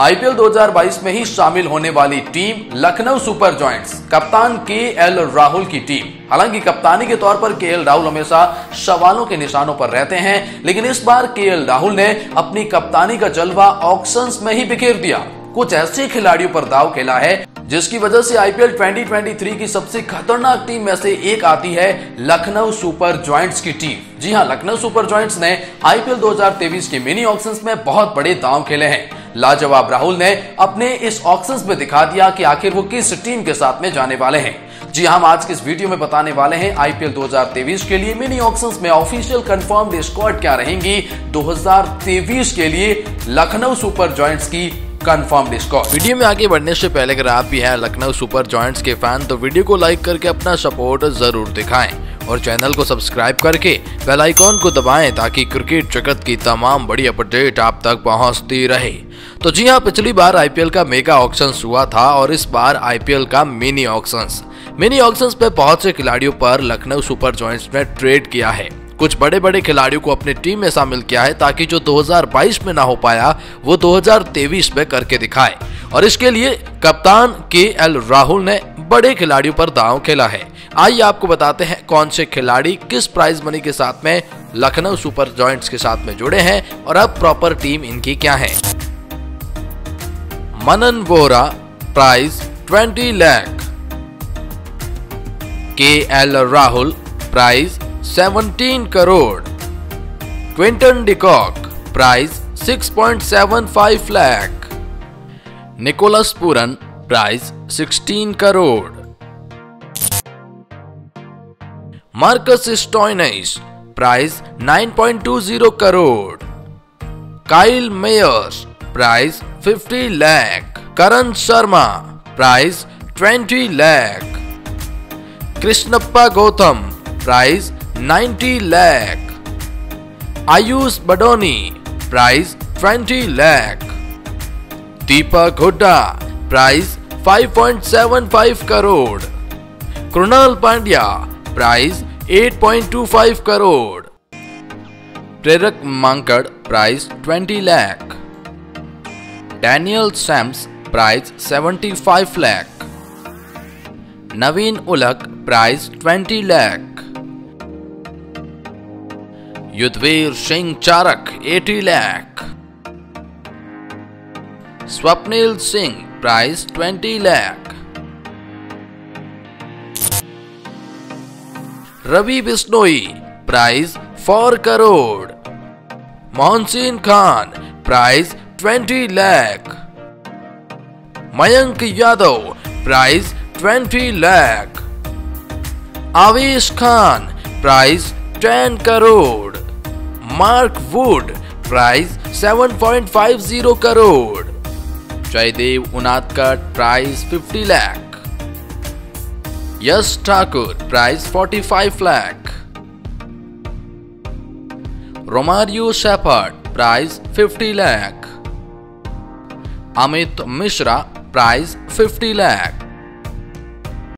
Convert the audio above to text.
IPL 2022 में ही शामिल होने वाली टीम लखनऊ सुपर जॉइंट्स, कप्तान के एल राहुल की टीम। हालाँकि कप्तानी के तौर पर के एल राहुल हमेशा सवालों के निशानों पर रहते हैं, लेकिन इस बार के एल राहुल ने अपनी कप्तानी का जलवा ऑक्शन में ही बिखेर दिया। कुछ ऐसे खिलाड़ियों पर दाव खेला है, जिसकी वजह से आईपीएल 2023 की सबसे खतरनाक टीम में से एक आती है लखनऊ सुपर जॉइंट्स की टीम। जी हाँ, लखनऊ सुपर जॉइंट्स ने आईपीएल 2023 के मिनी ऑक्शंस में बहुत बड़े दांव खेले हैं। लाजवाब राहुल ने अपने इस ऑक्शंस में दिखा दिया कि आखिर वो किस टीम के साथ में जाने वाले हैं। जी हम आज के इस वीडियो में बताने वाले हैं। आईपीएल 2023 के लिए मिनी ऑक्शंस में ऑफिशियल कंफर्म्ड स्क्वाड क्या रहेंगी? 2023 के लिए लखनऊ सुपर जॉइंट्स की कंफर्म स्क्वाड वीडियो में आगे बढ़ने से पहले, अगर आप भी हैं लखनऊ सुपर जॉइंट्स के फ़ैन तो वीडियो को लाइक करके अपना सपोर्ट ज़रूर दिखाएँ। और चैनल को सब्सक्राइब करके बेल आइकॉन को दबाएँ ताकि क्रिकेट जगत की तमाम बड़ी अपडेट आप तक पहुँचती रहे। तो जी हाँ पिछली बार आईपीएल का मेगा ऑक्शन हुआ था और इस बार आईपीएल का मिनी ऑक्शन मिनी ऑक्शन पे बहुत से खिलाड़ियों पर लखनऊ सुपर जॉइंट्स ने ट्रेड किया है। कुछ बड़े बड़े खिलाड़ियों को अपनी टीम में शामिल किया है ताकि जो 2022 में ना हो पाया, वो 2023 में करके दिखाए। और इसके लिए कप्तान के एल राहुल ने बड़े खिलाड़ियों पर दांव खेला है। आइए आपको बताते हैं कौन से खिलाड़ी किस प्राइज मनी के साथ में लखनऊ सुपर जॉइंट्स के साथ में जुड़े हैं और अब प्रॉपर टीम इनकी क्या है। मनन Vora price 20 lakh K L Rahul price 17 crore Quinton de Kock price 6.75 lakh Nicholas Pooran price 16 crore Marcus Stoinis price 9.20 crore Kyle Mayers price 50 lakh Karan Sharma price 20 lakh Krishnappa Gowtham price 90 lakh Ayush Badoni price 20 lakh Deepak Hooda price 5.75 crore. Krunal Pandya price 8.25 crore. Prerak Mankad price 20 lakh Daniel Sams price 75 lakh Naveen ul Haq price 20 lakh Yudhvir Singh Charak 80 lakh Swapnil Singh, price 20 lakh. Ravi Bishnoi, price 4 crore. Mohsin Khan, price 20 lakh. Mayank Yadav, price 20 lakh. Avesh Khan, price 10 crore. Mark Wood, price 7.50 crore. Jaydev Unadkat price 50 lakh Yash Thakur price 45 lakh Romario Shepherd price 50 lakh Amit Mishra price 50 lakh